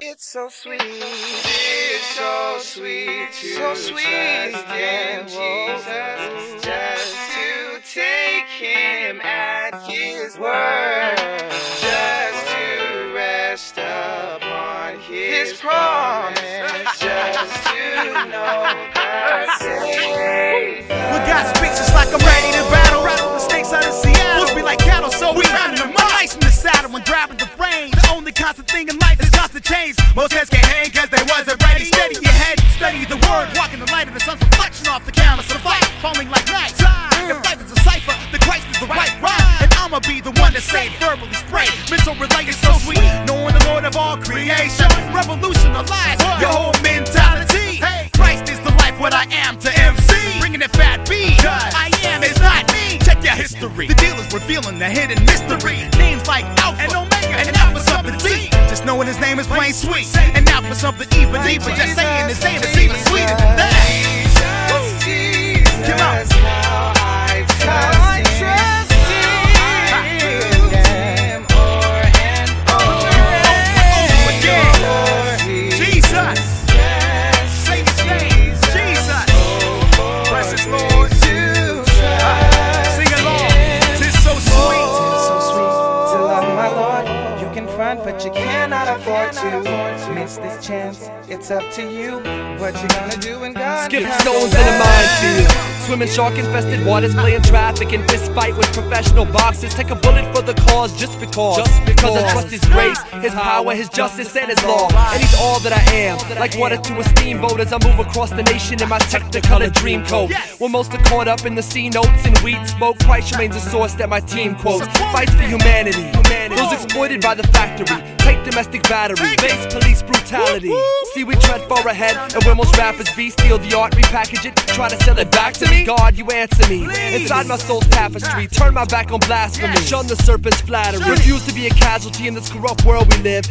It's so sweet. It's so sweet to so sweet in Jesus. Just to take him at his word. Just to rest upon his promise. Just to know the life is constant change. Most heads can't hang cause they wasn't ready. Steady your head, study the word. Walk in the light of the sun's reflection off the canvas of light. Falling like night. If life is a cipher, the Christ is the right rhyme. And I'ma be the one to say verbally spray. Mental relate is so sweet. Knowing the Lord of all creation. Revolutionize your whole mentality. Hey, Christ is the life, what I am to MC. Bringing it fat B. I am is not me. Check your history. The deal is revealing the hidden mystery. Names like Alpha and Omega and for something deep. Knowing his name is plain sweet. And now for something even deeper. Just saying his name is You but you cannot afford to miss this chance. It's up to you. What you gonna do when God Skip stones in a minefield. Swimming shark infested waters, playing traffic and fist fight with professional boxers. Take a bullet for the cause just because. Just because I trust His grace, His power, His justice, and His law. And He's all that I am. Like water to a steamboat as I move across the nation in my technicolor dream coat. When most are caught up in the sea notes and weed smoke, Christ remains a source that my team quotes. Fights for humanity. Those exploited by the factory. Domestic battery. Base police brutality. See, we tread far ahead, and where most rappers be, steal the art, repackage it, try to sell it back to me. God, you answer me. Inside my soul's tapestry, turn my back on blasphemy, shun the serpent's flattery. Refuse to be a casualty in this corrupt world we live.